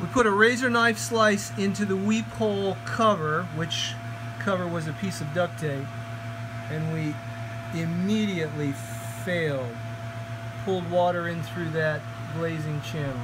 We put a razor knife slice into the weep hole cover, which cover was a piece of duct tape, and we immediately failed. Pulled water in through that glazing channel.